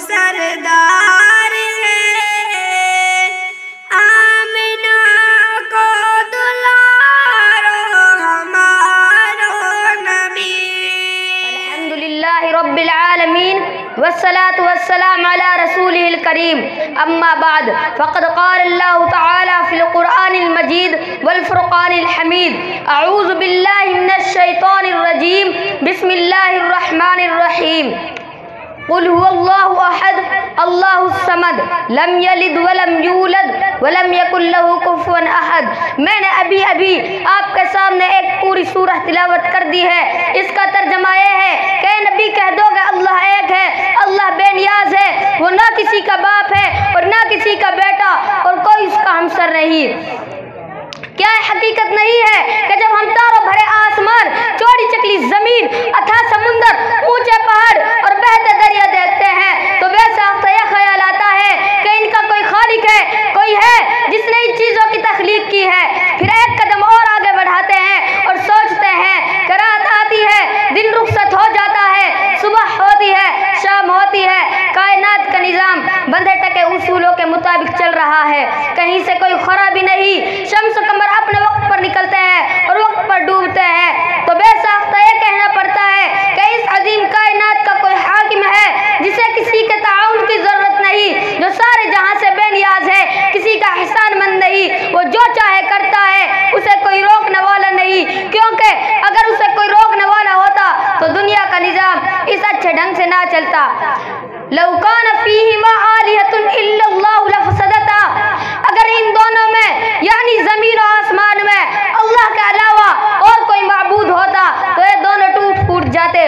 सरदार है आमिना को दुलारो हमारो नबी अल्हम्दुलिल्लाह रब्बिल आलमीन वस्सलातु वस्सलाम अला रसूलिल करीम अम्मा बाद फ़क़द क़ाल अल्लाह तआला फ़िल क़ुरआनिल मजीद वल फ़ुरक़ानिल हमीद अऊज़ु बिल्लाहि मिनश शैतानिर रजीम बिस्मिल्लाहिर रहमानिर रहीम कुल हुवल्लाहु अहद अल्लाहु समद लम यलिद वलम यूलद वलम यकुल लहू कुफुवन अहद मैंने अभी अभी आपके सामने एक पूरी सूरह तिलावत कर दी है इसका तर्जमा ये है कि नबी कह दोगे अल्लाह एक है अल्लाह बेनियाज है वो ना किसी का बाप है और ना किसी का बेटा और कोई उसका हमसर नहीं क्या हकीकत नहीं है कि जब हम तारों भरे आसमान चौड़ी चकली ज़मीन अथा समुंदर ऊँचे पहाड़ और बहते दरिया देखते हैं तो वैसा यह ख्याल आता है कि इनका कोई खालिक है कोई है जिसने इन चीज़ों की तखलीक की है फिर एक कदम और आगे बढ़ाते हैं और सोचते हैं कि रात आती है दिन रुखसत हो जाता है सुबह होती है शाम होती है। कायनात का निज़ाम बंधे टके उसूलों के मुताबिक चल रहा है। कहीं से कोई खराबी नहीं। शम्स कमर अपने वक्त पर निकलते हैं और वक्त पर डूबते हैं तो बेसाख्ता ये कहना पड़ता है कि इस अजीम कायनात का कोई हाकिम है जिसे किसी के ताउन की ज़रूरत नहीं जो सारे जहाँ से बेनियाज है किसी का एहसान मंद नहीं वो जो चाहे करता है उसे कोई रोकने वाला नहीं क्योंकि अगर उसे कोई रोकने वाला होता तो दुनिया का निज़ाम इस अच्छे ढंग से ना चलता। लौकान अगर इन दोनों में, यानी ज़मीन और आसमान में, अल्लाह के अलावा और कोई मबूद होता तो ये दोनों टूट फूट जाते।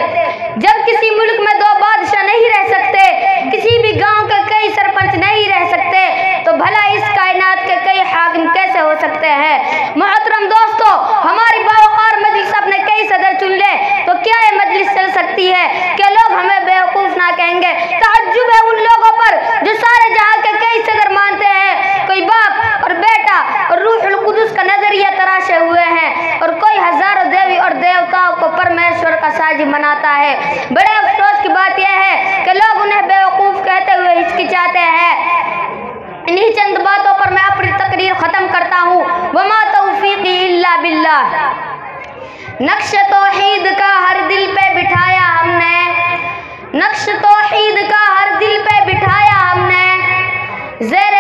जब किसी मुल्क में दो बादशाह नहीं रह सकते किसी भी गाँव के कई सरपंच नहीं रह सकते तो भला इस कायनात के कई हाकिम कैसे हो सकते हैं मोहतरम दोस्तों हमारी बावकार मजलिस अपने कई सदर चुन ले तो क्या ये मजलिस चल सकती है क्या लोग हमें बेवकूफ़ ना कहेंगे ताज्जुब है उन लोगों पर जो सारे जहाँ के कई सदर मानते हैं कोई बाप और बेटा और रूहुल कुदुस का नज़रिया तराशे हुए हैं और कोई हज़ारों और को परमेश्वर का साजिब मनाता है। बड़े अफसोस की बात यह है कि लोग उन्हें बेवकूफ़ कहते हुए हिचकिचाते हैं। इन्हीं चंद बातों पर मैं अपनी तकरीर ख़त्म करता हूँ। वमा तौफीकी इल्ला बिल्लाह। नक्श तोहीद का हर दिल पे बिठाया हमने। नक्श तोहीद का हर दिल पे बिठाया हमने। जेर